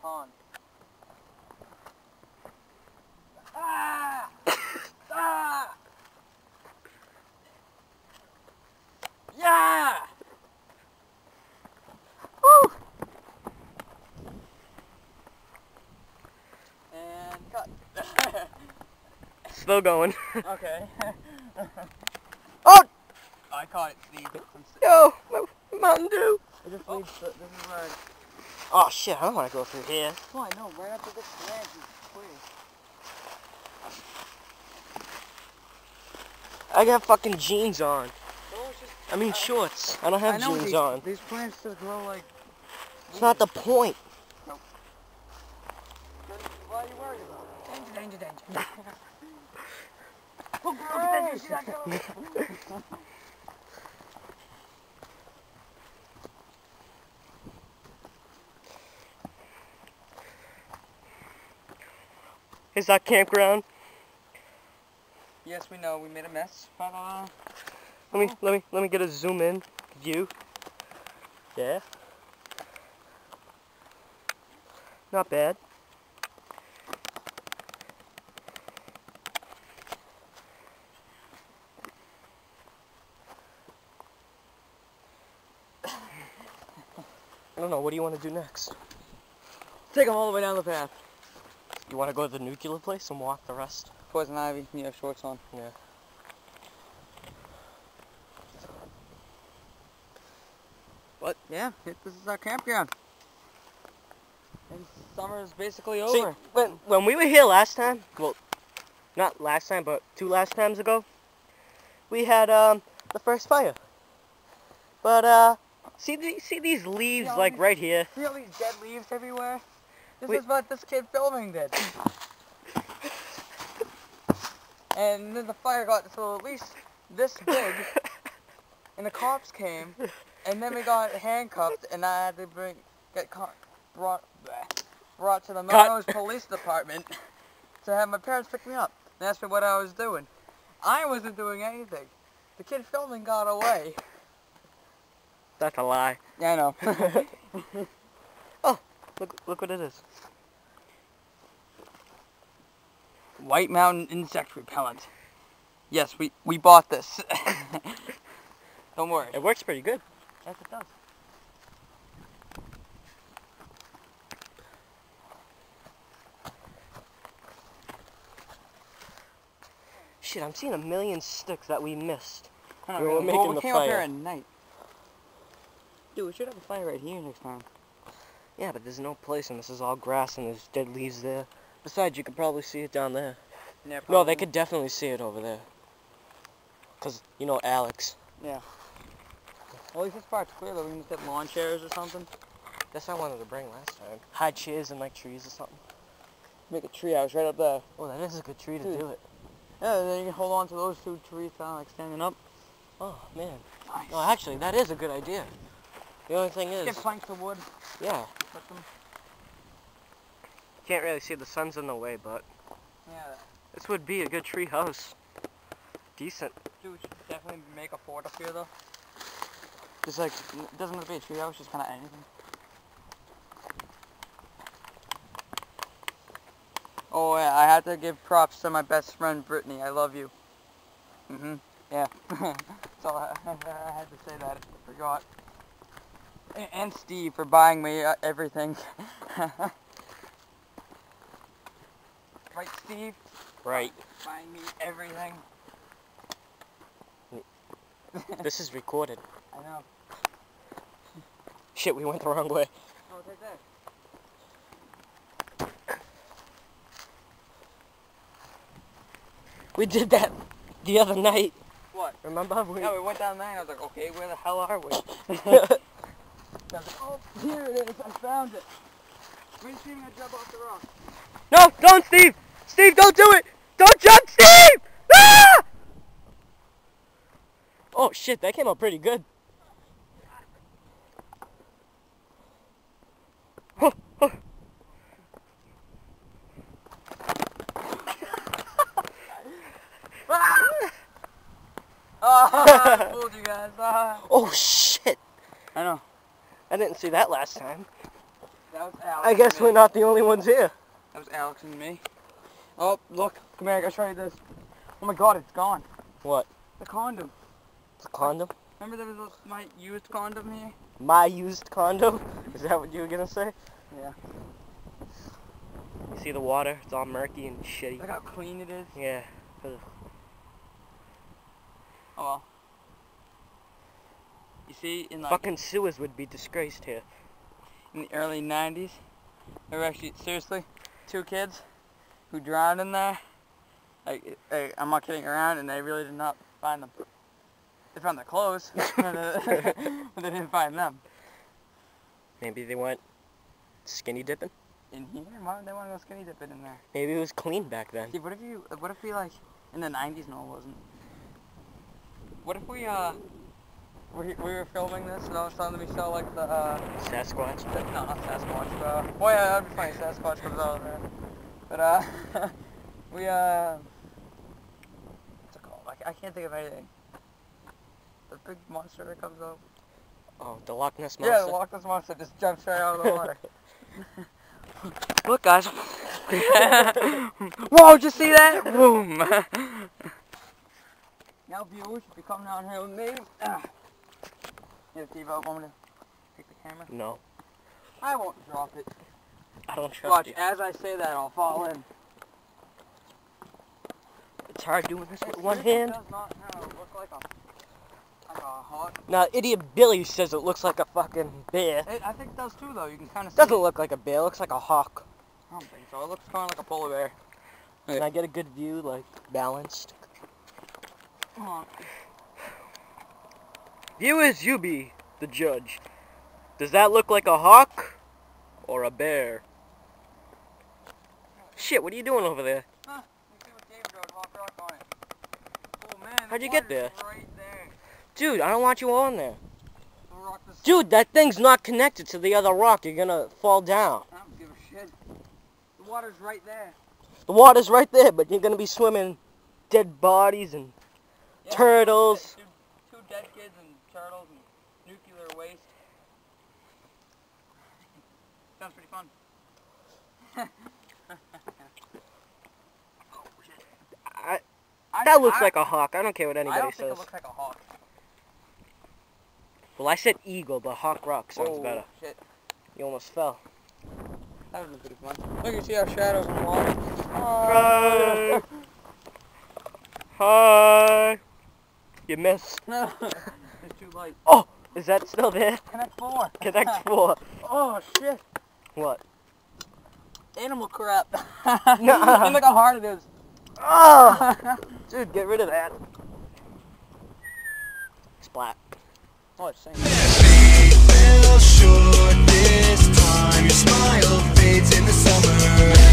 pond. Ah! ah! Yeah! Woo! And cut. Still going. okay. oh! I caught it, Steve. No! Mountain Dew! It just leaves, oh. this is where Oh shit, I don't want to go through here. oh, I know, right after this branch is clear. I got fucking jeans on. Oh, just, I mean shorts. I don't have I know jeans these, on. These plants just grow like, It's not the point. Why are you worried about? it? Danger, danger, danger. oh, gross! You're not going- Is that campground? Yes, we know, we made a mess, but, uh, Let me let me let me get a zoom in view. Yeah. Not bad. I don't know, what do you want to do next? take them all the way down the path. You want to go to the nuclear place and walk the rest? Poison ivy, you have shorts on. Yeah. But, yeah, this is our campground. And summer is basically over. See, when, when we were here last time, well, not last time, but two last times ago, we had um, the first fire. But, uh, see, the, see these leaves, Yeah, like, these- right here? See all these dead leaves everywhere? This Wait. is what this kid filming did. and then the fire got so at least this big, and the cops came, and then we got handcuffed, and I had to bring get caught, brought bleh, brought to the. Melrose Police Department to have my parents pick me up. And ask me what I was doing. I wasn't doing anything. The kid filming got away. That's a lie. Yeah, I know. Look, look what it is. White Mountain insect repellent. Yes, we we bought this. Don't worry. It works pretty good. Yes, it does. Shit, I'm seeing a million sticks that we missed. We were well, making we came up here at night. Dude, we should have a fire right here next time. Yeah, but there's no place and this is all grass and there's dead leaves there. Besides, you could probably see it down there. Yeah, No, they could definitely see it over there. Cause, you know Alex. Yeah. Well, at least this part's clear though. We can get lawn chairs or something. That's what I wanted to bring last time. High chairs and like trees or something. Make a tree house right up there. Oh, that is a good tree to do it. Yeah, then you can hold on to those two trees kind of like standing up. Oh, man. Nice. No, actually, that is a good idea. The only thing is, Get planks of wood. yeah, Them. can't really see the sun's in the way, but Yeah. this would be a good tree house. Decent. Dude, we should definitely make a fort up here though. Just like, it doesn't have to be a tree house, just kind of anything. Oh yeah, I had to give props to my best friend Brittany. I love you. Mhm. Yeah. That's all I, I had to say that. I forgot. And Steve for buying me uh, everything. right, Steve? Right. Buying me everything. this is recorded. I know. Shit, we went the wrong way. Oh, take that. We did that the other night. What? Remember? We, Yeah, we went down there and I was like, okay, where the hell are we? I was like, oh, here it is, I found it. Wait, see me jump off the rock. no, don't, Steve! Steve, don't do it! Don't jump, Steve! Ah! Oh shit, that came out pretty good. Oh, oh. Oh, I fooled you guys. Ah. Oh shit! I know. I didn't see that last time. That was Alex. I guess we're not the only ones here. That was Alex and me. Oh, look. Come here, I gotta show you this. Oh my god, it's gone. What? The condom. The condom? Remember there was a, my used condom here? My used condom? Is that what you were gonna say? Yeah. You see the water? It's all murky and shitty. Look how clean it is. Yeah. Ugh. Oh well. You see, in like Fucking sewers would be disgraced here. in the early 90s, there were actually, seriously, two kids who drowned in there. Like, I, I'm not kidding around, and they really did not find them. They found their clothes, but they didn't find them. Maybe they went skinny dipping. In here? Why would they want to go skinny dipping in there? Maybe it was clean back then. See, what if you, what if we like, in the 90s, no it wasn't. What if we, uh, we, we were filming this and all of a sudden we saw like the, uh, Sasquatch. the- no, not Sasquatch, uh, well yeah, that'd be funny, Sasquatch comes out of there. But, uh, we, uh, what's it called? I, I can't think of anything. The big monster that comes out. Oh, the Loch Ness monster. Yeah, the Loch Ness monster just jumps right out of the water. Look, guys. Whoa, did you see that? Boom. now, viewers, if you come down here with me, ah. yeah, Steve, I want me to take the camera. No, I won't drop it. I don't trust Watch, you. as I say that, I'll fall in. It's hard doing this with It one hand. does not kind look like a, like a hawk. Now, idiot Billy says it looks like a fucking bear. It, I think it does too, though. You can kind of Doesn't it. look like a bear. It looks like a hawk. I don't think so. It looks kind of like a polar bear. Can I get a good view, like balanced? Come on. Viewers, you be the judge. Does that look like a hawk or a bear? Shit, what are you doing over there? Huh, you see what Dave wrote, Hawk Rock on it. Oh man, How'd you get there? Right there. Dude, I don't want you on there. Is Dude, that thing's not connected to the other rock. You're gonna fall down. I don't give a shit. The water's right there. The water's right there, but you're gonna be swimming dead bodies and Yeah, Turtles. Two, two dead kids and turtles and nuclear waste. Sounds pretty fun. I, I, that looks I, like a hawk. I don't care what I anybody don't think says. it looks like a hawk. Well, I said eagle, but hawk rock sounds oh, better. shit. You almost fell. That would be pretty fun. Look, you see our shadows in the water. Hi. Hi. You missed. No, it's too light. Oh, is that still there? Connect four. Connect four. oh shit. What? Animal crap. Nuh-uh. and look how hard it is. Oh, dude, get rid of that. Splat. oh, it's saying. fell short this time. Your smile fades in the summer.